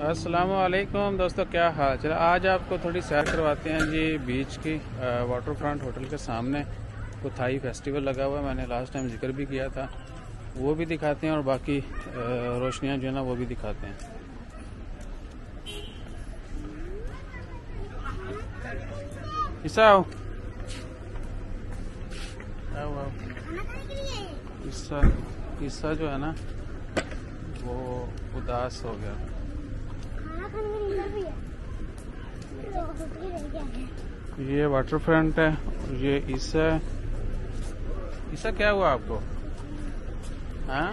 वालेकुम दोस्तों, क्या हाल चला? आज आपको थोड़ी सैर करवाते हैं जी बीच की वाटर फ्रंट होटल के सामने। को थाई फेस्टिवल लगा हुआ है, मैंने लास्ट टाइम ज़िक्र भी किया था। वो भी दिखाते हैं और बाकी रोशनियाँ जो है ना, वो भी दिखाते हैं। ईसा ईसा जो है ना, वो उदास हो गया। ये वाटर फ्रंट है, ये ईसा ईसा क्या हुआ आपको? हाँ?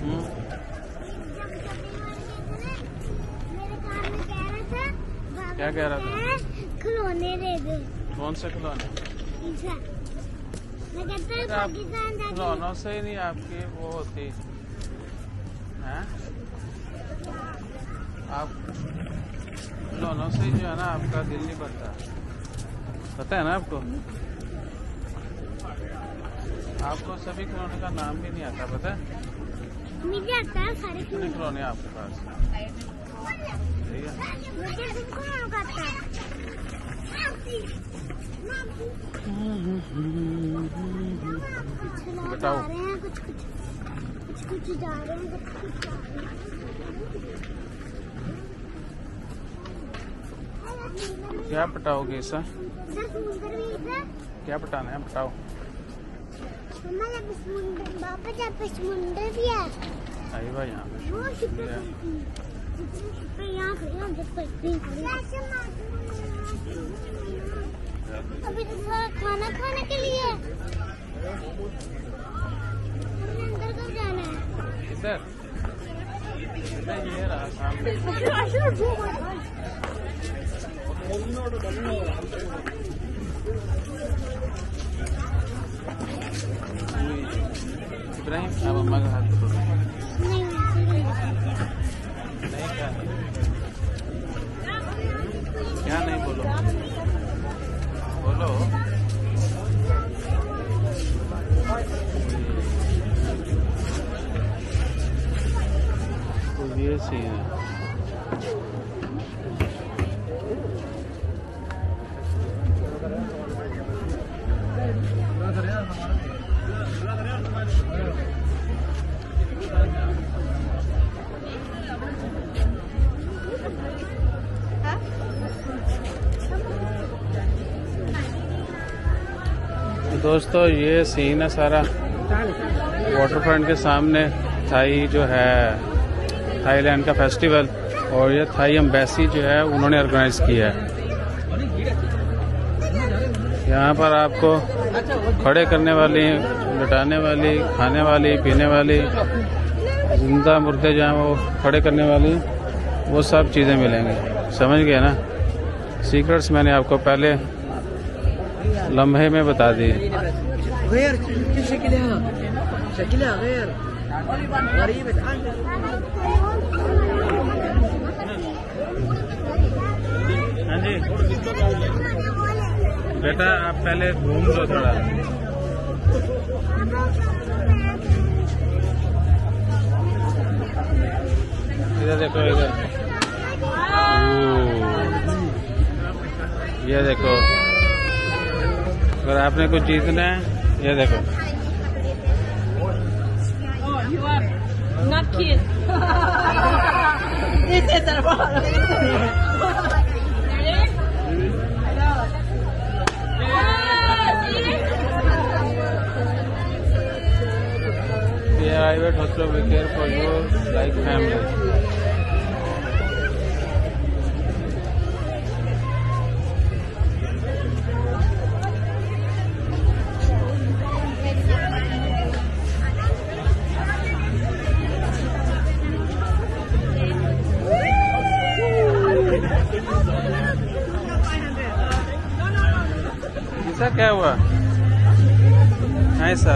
हम्म। क्या कह रहा था? खिलौने दे दे कौन से खिलौने? खिलौनों से ही नहीं, आपकी वो होती। हैं? आप खिलौनों से जो है ना आपका दिल नहीं बनता पता है ना आपको? आपको सभी खिलौने का नाम भी नहीं आता पता है? मुझे आता है सारे खिलौने। आपके पास? ठीक है। बताओ। कुछ कुछ जा रहे हैं कुछ कुछ जा रहे हैं। क्या पटाओगे ऐसा क्या पटाना है? पटाओ। यहाँ आई भाई अभी तो सारा खाना खाने के लिए। अंदर कब जाना है? इधर। ये रहा सामने इब्राहिम अब अम्मा का हाथ क्या क्या नहीं बोलो? बोलो तो ये सीन है दोस्तों, ये सीन है सारा। वाटर फ्रंट के सामने थाई जो है थाईलैंड का फेस्टिवल और ये थाई एम्बेसी जो है, उन्होंने ऑर्गेनाइज किया है। यहाँ पर आपको खड़े करने वाली लिटाने वाली खाने वाली पीने वाली ज़िंदा मुर्दे जो हैं वो खड़े करने वाली वो सब चीज़ें मिलेंगी। समझ गए ना? सीक्रेट्स मैंने आपको पहले लम्हे में बता दिए। हाँ बेटा आप पहले घूम लो थोड़ा। ये देखो। अगर आपने कुछ जीतना है ये देखो। Not kid. This is a Yeah, I will also be there for you like family. ऐसा क्या हुआ ऐसा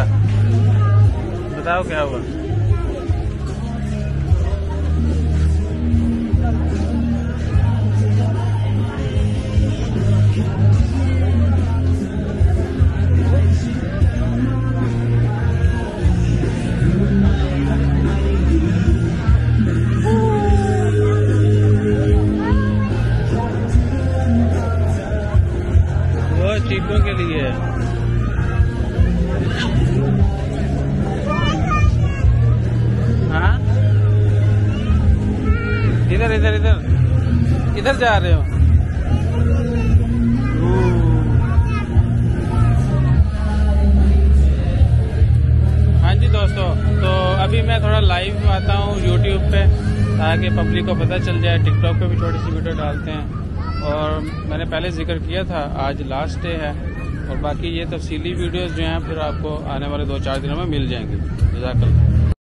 बताओ क्या हुआ किधर जा रहे हो? हाँ जी दोस्तों तो अभी मैं थोड़ा लाइव आता हूँ यूट्यूब पे, ताकि पब्लिक को पता चल जाए। टिकटॉक पे भी छोटी सी वीडियो डालते हैं। और मैंने पहले ज़िक्र किया था, आज लास्ट डे है। और बाकी ये तफसीली वीडियोस जो हैं, फिर आपको आने वाले दो चार दिनों में मिल जाएँगी। जजाकल्ला